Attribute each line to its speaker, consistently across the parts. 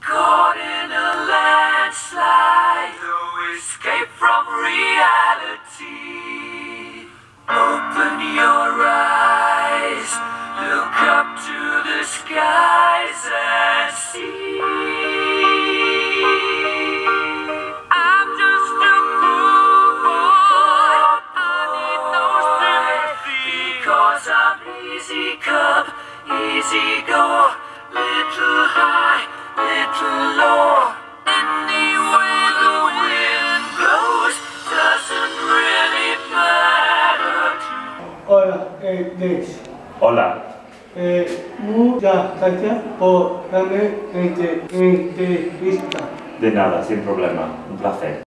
Speaker 1: Caught in a landslide, no escape from reality. Open your eyes, look up to the skies and see.
Speaker 2: Hola, Eh, muchas gracias por darme entre, entrevista.
Speaker 3: de nada, sin problema, un placer.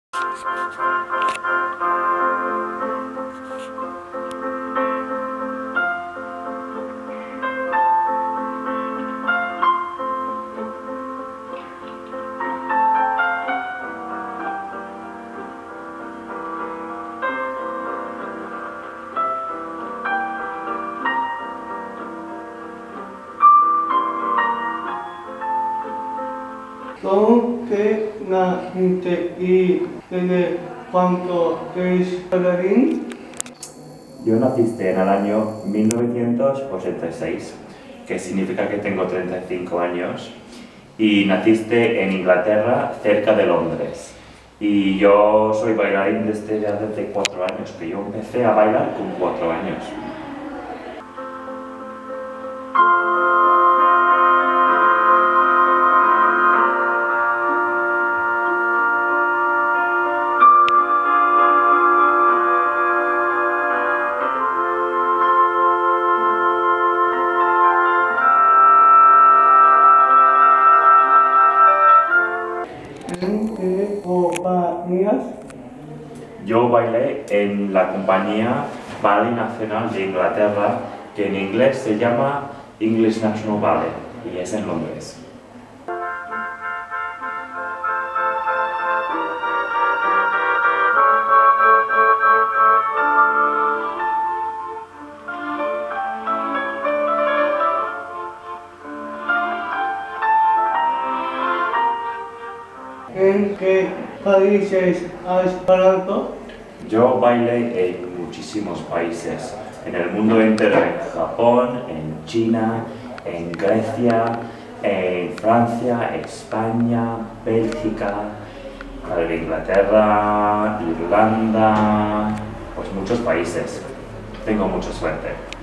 Speaker 2: Naciste y cuánto eres bailarín?
Speaker 3: Yo naciste en el año 1986, que significa que tengo 35 años, y naciste en Inglaterra, cerca de Londres. Y yo soy bailarín desde ya desde 4 años, que yo empecé a bailar con 4 años.
Speaker 2: En
Speaker 3: la compañía Ballet Nacional de Inglaterra, que en inglés se llama English National Ballet, y es en Londres.
Speaker 2: ¿En qué países has bailado?
Speaker 3: Yo bailé en muchísimos países, en el mundo entero, en Japón, en China, en Grecia, en Francia, España, Bélgica, en Inglaterra, Irlanda, pues muchos países. Tengo mucha suerte.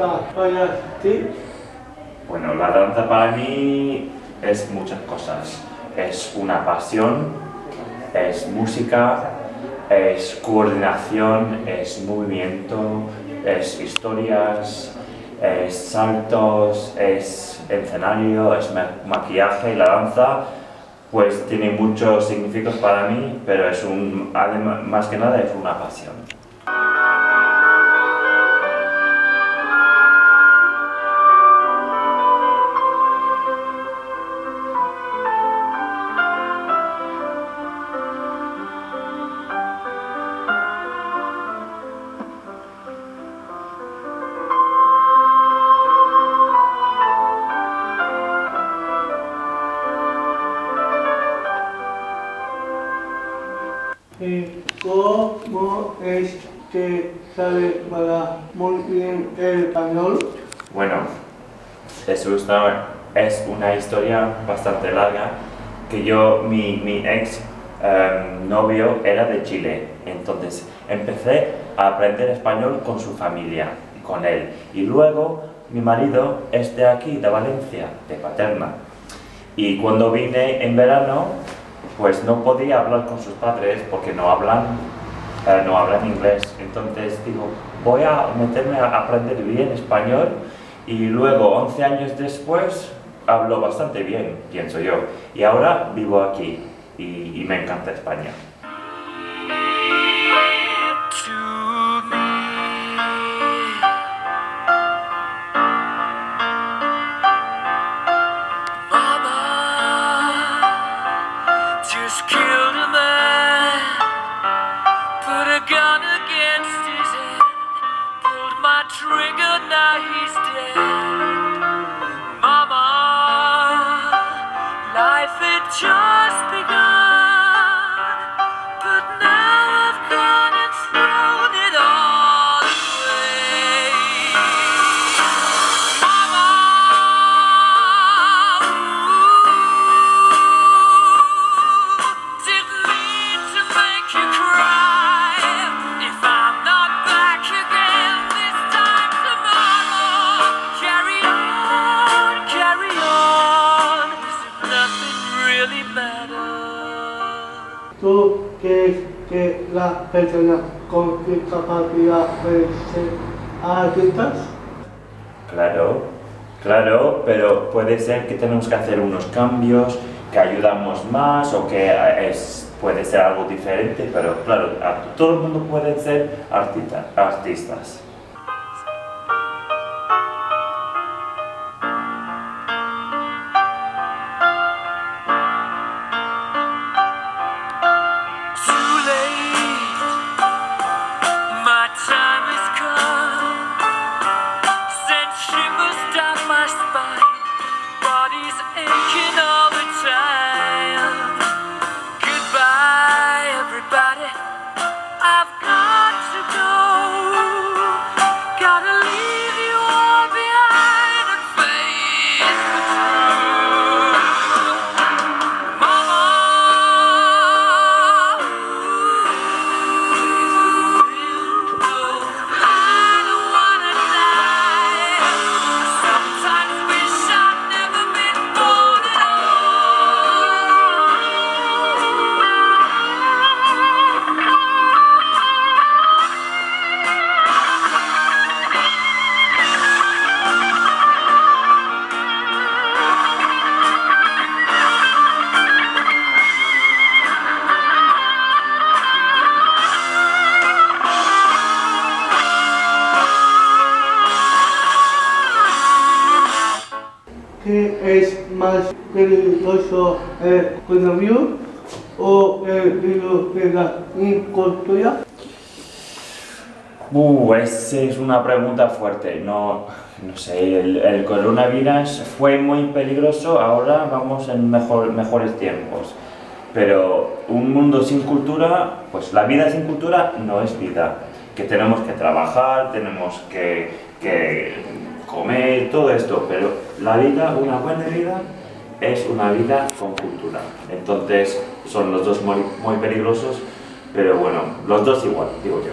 Speaker 2: Danza para ti?
Speaker 3: Bueno, la danza para mí es muchas cosas. Es una pasión, es música, es coordinación, es movimiento, es historias, es saltos, es escenario, es ma- maquillaje y la danza pues tiene muchos significados para mí, pero es un, más que nada es una pasión.
Speaker 2: Es
Speaker 3: una, es una historia bastante larga, que yo, mi, mi ex em, novio era de Chile, entonces empecé a aprender español con su familia, con él, y luego mi marido es de aquí, de Valencia, de Paterna, y cuando vine en verano, pues no podía hablar con sus padres porque no hablan eh, no hablan inglés. Entonces digo, voy a meterme a aprender bien español y luego, 11 años después, hablo bastante bien, pienso yo. Y ahora vivo aquí y, me encanta España.
Speaker 1: to me. Mama matters.
Speaker 2: ¿Tú crees que las personas con discapacidad pueden ser artistas?
Speaker 3: Claro, claro, pero puede ser que tenemos que hacer unos cambios, que ayudamos más o que eh, es, puede ser algo diferente, pero claro, todo el mundo puede ser artista, artistas.
Speaker 2: O el virus de la incultura?
Speaker 3: Uh, esa es una pregunta fuerte. No, no sé, el, el coronavirus fue muy peligroso, ahora vamos en mejor, mejores tiempos. Pero un mundo sin cultura, pues la vida sin cultura no es vida. Que tenemos que trabajar, tenemos que, que comer, todo esto. Pero la vida, una buena vida, es una vida con cultura. Entonces son los dos muy, peligrosos, pero bueno, los dos igual, digo yo.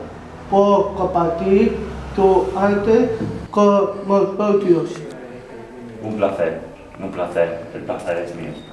Speaker 2: por compartir tu arte con nosotros.
Speaker 3: Un placer, un placer, el placer es mío.